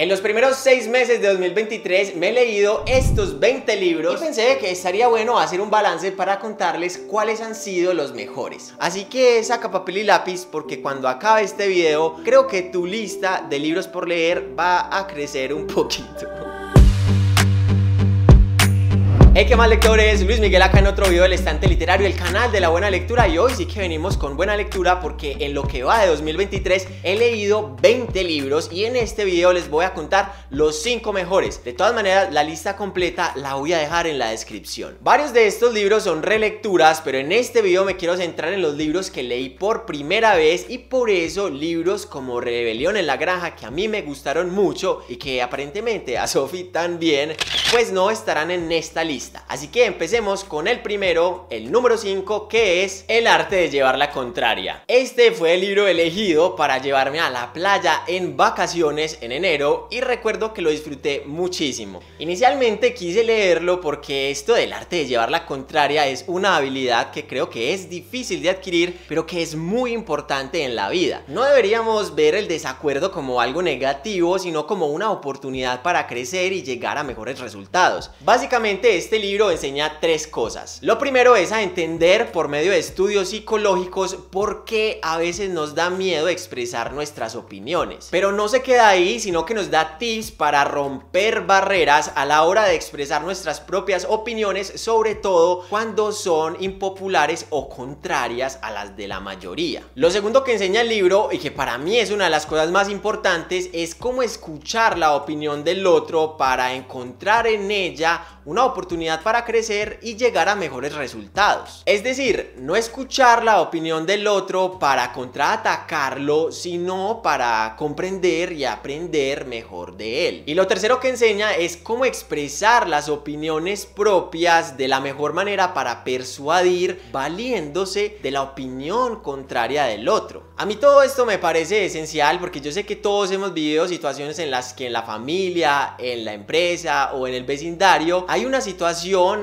En los primeros seis meses de 2023 me he leído estos 20 libros y pensé que estaría bueno hacer un balance para contarles cuáles han sido los mejores. Así que saca papel y lápiz porque cuando acabe este video creo que tu lista de libros por leer va a crecer un poquito. Hey, ¿qué más lectores? Luis Miguel acá en otro video del estante literario, el canal de la buena lectura y hoy sí que venimos con buena lectura porque en lo que va de 2023 he leído 20 libros y en este video les voy a contar los 5 mejores. De todas maneras, la lista completa la voy a dejar en la descripción. Varios de estos libros son relecturas, pero en este video me quiero centrar en los libros que leí por primera vez y por eso libros como Rebelión en la Granja que a mí me gustaron mucho y que aparentemente a Sophie también, pues no estarán en esta lista. Así que empecemos con el primero, el número 5, que es El arte de llevar la contraria. Este fue el libro elegido para llevarme a la playa en vacaciones en enero y recuerdo que lo disfruté muchísimo. Inicialmente quise leerlo porque esto del arte de llevar la contraria es una habilidad que creo que es difícil de adquirir, pero que es muy importante en la vida. No deberíamos ver el desacuerdo como algo negativo, sino como una oportunidad para crecer y llegar a mejores resultados. Básicamente este libro enseña tres cosas. Lo primero es a entender por medio de estudios psicológicos por qué a veces nos da miedo expresar nuestras opiniones. Pero no se queda ahí, sino que nos da tips para romper barreras a la hora de expresar nuestras propias opiniones, sobre todo cuando son impopulares o contrarias a las de la mayoría. Lo segundo que enseña el libro, y que para mí es una de las cosas más importantes, es cómo escuchar la opinión del otro para encontrar en ella una oportunidad para crecer y llegar a mejores resultados. Es decir, no escuchar la opinión del otro para contraatacarlo, sino para comprender y aprender mejor de él. Y lo tercero que enseña es cómo expresar las opiniones propias de la mejor manera para persuadir valiéndose de la opinión contraria del otro. A mí todo esto me parece esencial porque yo sé que todos hemos vivido situaciones en las que en la familia, en la empresa o en el vecindario hay una situación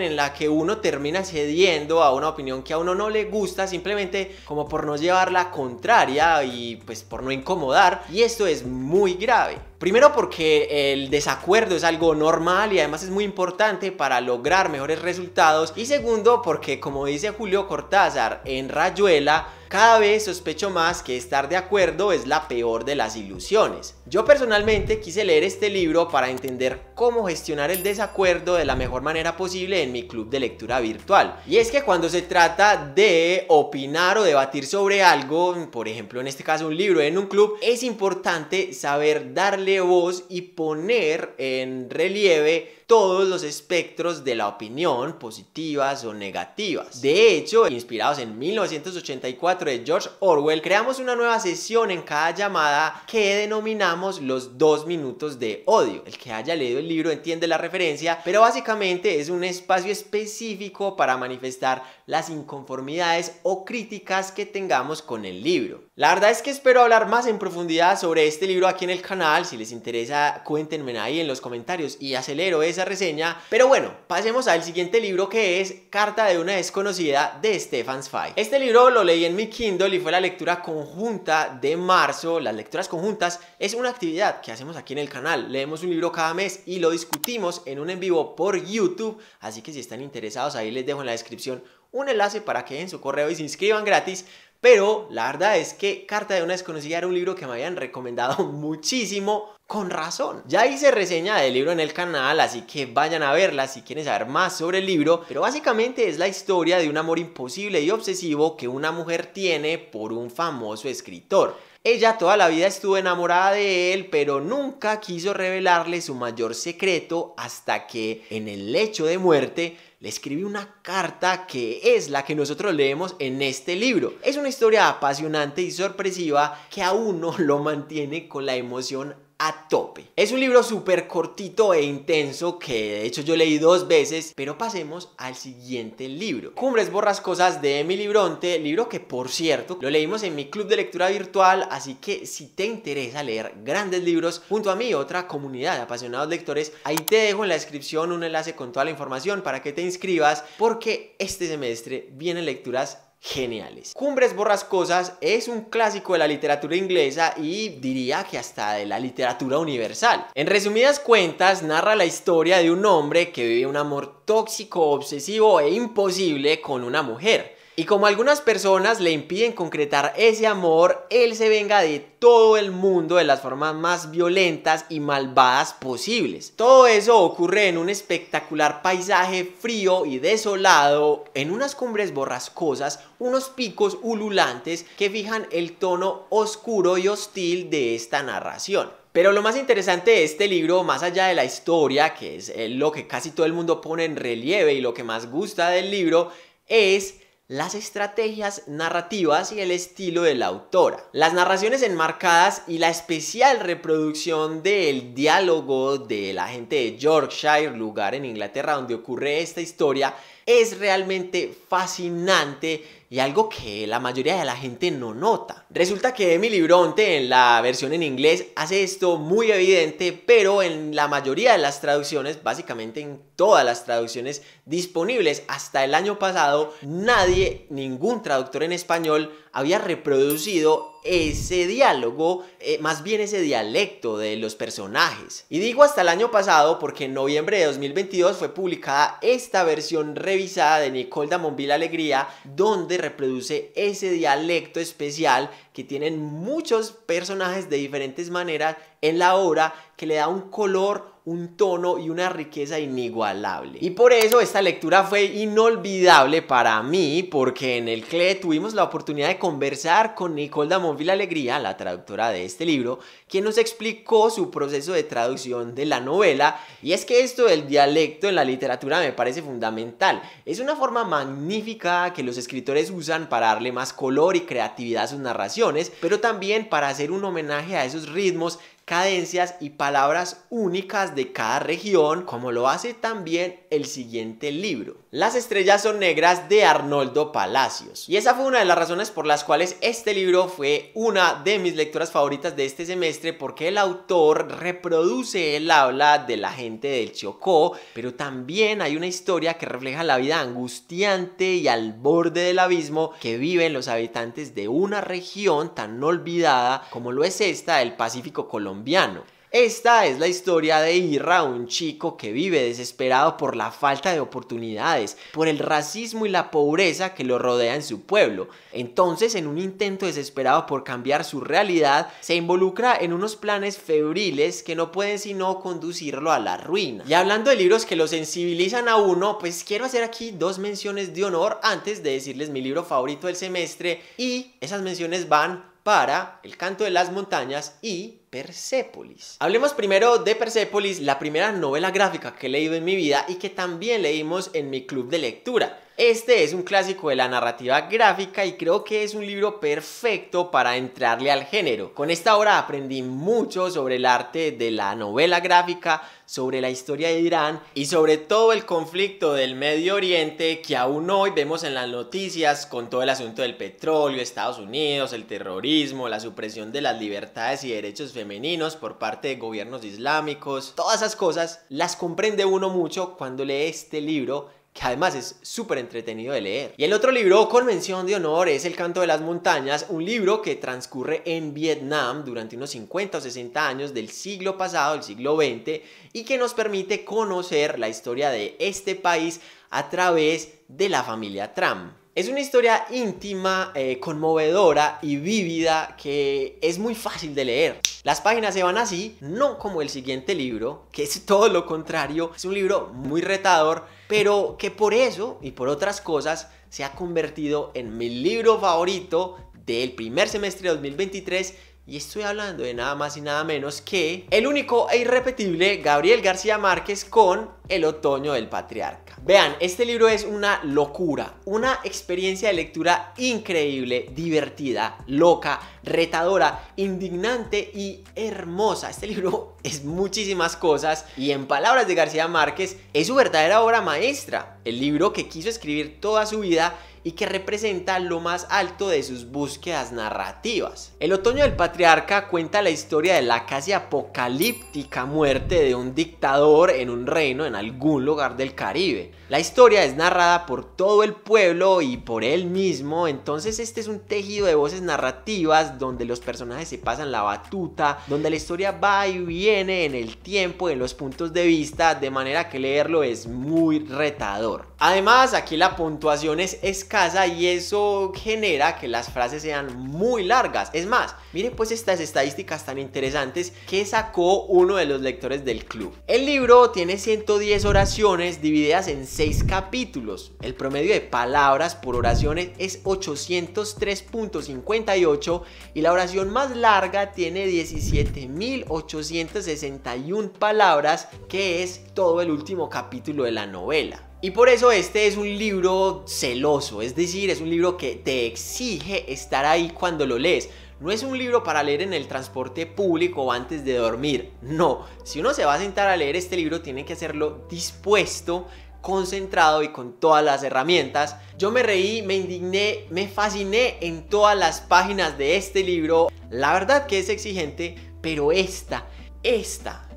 en la que uno termina cediendo a una opinión que a uno no le gusta simplemente como por no llevar la contraria y pues por no incomodar y esto es muy grave. Primero porque el desacuerdo es algo normal y además es muy importante para lograr mejores resultados. Y segundo porque como dice Julio Cortázar en Rayuela, cada vez sospecho más que estar de acuerdo es la peor de las ilusiones. Yo personalmente quise leer este libro para entender cómo gestionar el desacuerdo de la mejor manera posible en mi club de lectura virtual. Y es que cuando se trata de opinar o debatir sobre algo, por ejemplo en este caso un libro en un club, es importante saber darle voz y poner en relieve todos los espectros de la opinión, positivas o negativas. De hecho, inspirados en 1984 de George Orwell, creamos una nueva sesión en cada llamada que denominamos los dos minutos de odio. El que haya leído el libro entiende la referencia, pero básicamente es un espacio específico para manifestar las inconformidades o críticas que tengamos con el libro. La verdad es que espero hablar más en profundidad sobre este libro aquí en el canal. Si les interesa, cuéntenme ahí en los comentarios y acelero reseña. Pero bueno, pasemos al siguiente libro que es Carta de una desconocida de Stefan Zweig. Este libro lo leí en mi Kindle y fue la lectura conjunta de marzo. Las lecturas conjuntas es una actividad que hacemos aquí en el canal. Leemos un libro cada mes y lo discutimos en un en vivo por YouTube. Así que si están interesados ahí les dejo en la descripción un enlace para que den su correo y se inscriban gratis. Pero la verdad es que Carta de una desconocida era un libro que me habían recomendado muchísimo con razón. Ya hice reseña del libro en el canal, así que vayan a verla si quieren saber más sobre el libro. Pero básicamente es la historia de un amor imposible y obsesivo que una mujer tiene por un famoso escritor. Ella toda la vida estuvo enamorada de él, pero nunca quiso revelarle su mayor secreto hasta que en el lecho de muerte le escribió una carta que es la que nosotros leemos en este libro. Es una historia apasionante y sorpresiva que a uno lo mantiene con la emoción a tope. Es un libro súper cortito e intenso que de hecho yo leí dos veces, pero pasemos al siguiente libro. Cumbres borrascosas de Emily Bronte, libro que por cierto lo leímos en mi club de lectura virtual, así que si te interesa leer grandes libros junto a mí, otra comunidad de apasionados lectores, ahí te dejo en la descripción un enlace con toda la información para que te inscribas porque este semestre vienen lecturas geniales. Cumbres Borrascosas es un clásico de la literatura inglesa y diría que hasta de la literatura universal. En resumidas cuentas, narra la historia de un hombre que vive un amor tóxico, obsesivo e imposible con una mujer. Y como algunas personas le impiden concretar ese amor, él se venga de todo el mundo de las formas más violentas y malvadas posibles. Todo eso ocurre en un espectacular paisaje frío y desolado, en unas cumbres borrascosas, unos picos ululantes que fijan el tono oscuro y hostil de esta narración. Pero lo más interesante de este libro, más allá de la historia, que es lo que casi todo el mundo pone en relieve y lo que más gusta del libro, es las estrategias narrativas y el estilo de la autora. Las narraciones enmarcadas y la especial reproducción del diálogo de la gente de Yorkshire, lugar en Inglaterra donde ocurre esta historia, es realmente fascinante y algo que la mayoría de la gente no nota. Resulta que Emily Bronte en la versión en inglés hace esto muy evidente, pero en la mayoría de las traducciones, básicamente en todas las traducciones disponibles hasta el año pasado, nadie, ningún traductor en español había reproducido ese diálogo, eh, más bien ese dialecto de los personajes. Y digo hasta el año pasado porque en noviembre de 2022 fue publicada esta versión revisada de Nicole Damonville Alegría, donde reproduce ese dialecto especial que tienen muchos personajes de diferentes maneras en la obra que le da un color, un tono y una riqueza inigualable. Y por eso esta lectura fue inolvidable para mí, porque en el CLE tuvimos la oportunidad de conversar con Nicole Damonville Alegría, la traductora de este libro, quien nos explicó su proceso de traducción de la novela. Y es que esto del dialecto en la literatura me parece fundamental. Es una forma magnífica que los escritores usan para darle más color y creatividad a sus narraciones, pero también para hacer un homenaje a esos ritmos cadencias y palabras únicas de cada región, como lo hace también el siguiente libro. Las estrellas son negras de Arnoldo Palacios. Y esa fue una de las razones por las cuales este libro fue una de mis lecturas favoritas de este semestre porque el autor reproduce el habla de la gente del Chocó, pero también hay una historia que refleja la vida angustiante y al borde del abismo que viven los habitantes de una región tan olvidada como lo es esta del Pacífico colombiano esta es la historia de Irra, un chico que vive desesperado por la falta de oportunidades, por el racismo y la pobreza que lo rodea en su pueblo. Entonces, en un intento desesperado por cambiar su realidad, se involucra en unos planes febriles que no pueden sino conducirlo a la ruina. Y hablando de libros que lo sensibilizan a uno, pues quiero hacer aquí dos menciones de honor antes de decirles mi libro favorito del semestre y esas menciones van para El canto de las montañas y Persépolis. Hablemos primero de Persépolis, la primera novela gráfica que he leído en mi vida y que también leímos en mi club de lectura. Este es un clásico de la narrativa gráfica y creo que es un libro perfecto para entrarle al género. Con esta obra aprendí mucho sobre el arte de la novela gráfica, sobre la historia de Irán y sobre todo el conflicto del Medio Oriente que aún hoy vemos en las noticias con todo el asunto del petróleo, Estados Unidos, el terrorismo, la supresión de las libertades y derechos femeninos por parte de gobiernos islámicos. Todas esas cosas las comprende uno mucho cuando lee este libro que además es súper entretenido de leer. Y el otro libro con mención de honor es El canto de las montañas, un libro que transcurre en Vietnam durante unos 50 o 60 años del siglo pasado, el siglo XX, y que nos permite conocer la historia de este país a través de la familia Tram. Es una historia íntima, eh, conmovedora y vívida que es muy fácil de leer. Las páginas se van así, no como el siguiente libro, que es todo lo contrario, es un libro muy retador, pero que por eso y por otras cosas se ha convertido en mi libro favorito del primer semestre de 2023 y estoy hablando de nada más y nada menos que el único e irrepetible Gabriel García Márquez con El otoño del patriarca. Vean, este libro es una locura, una experiencia de lectura increíble, divertida, loca, retadora, indignante y hermosa. Este libro es muchísimas cosas y en palabras de García Márquez es su verdadera obra maestra, el libro que quiso escribir toda su vida y que representa lo más alto de sus búsquedas narrativas. El otoño del patriarca cuenta la historia de la casi apocalíptica muerte de un dictador en un reino en algún lugar del Caribe. La historia es narrada por todo el pueblo y por él mismo, entonces este es un tejido de voces narrativas donde los personajes se pasan la batuta, donde la historia va y viene en el tiempo, en los puntos de vista, de manera que leerlo es muy retador. Además, aquí la puntuación es escasa y eso genera que las frases sean muy largas. Es más, mire pues estas estadísticas tan interesantes que sacó uno de los lectores del club. El libro tiene 110 oraciones divididas en 6 capítulos. El promedio de palabras por oraciones es 803.58 y la oración más larga tiene 17.861 palabras, que es todo el último capítulo de la novela. Y por eso este es un libro celoso, es decir, es un libro que te exige estar ahí cuando lo lees. No es un libro para leer en el transporte público o antes de dormir. No, si uno se va a sentar a leer este libro tiene que hacerlo dispuesto, concentrado y con todas las herramientas. Yo me reí, me indigné, me fasciné en todas las páginas de este libro. La verdad que es exigente, pero esta, esta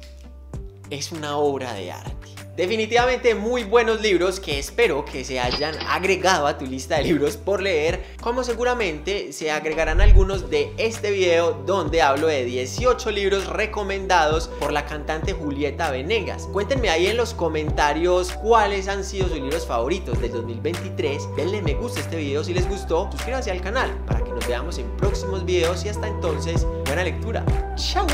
es una obra de arte. Definitivamente muy buenos libros que espero que se hayan agregado a tu lista de libros por leer, como seguramente se agregarán algunos de este video donde hablo de 18 libros recomendados por la cantante Julieta Venegas. Cuéntenme ahí en los comentarios cuáles han sido sus libros favoritos del 2023. Denle me gusta a este video si les gustó, suscríbanse al canal para que nos veamos en próximos videos y hasta entonces, buena lectura. ¡Chao!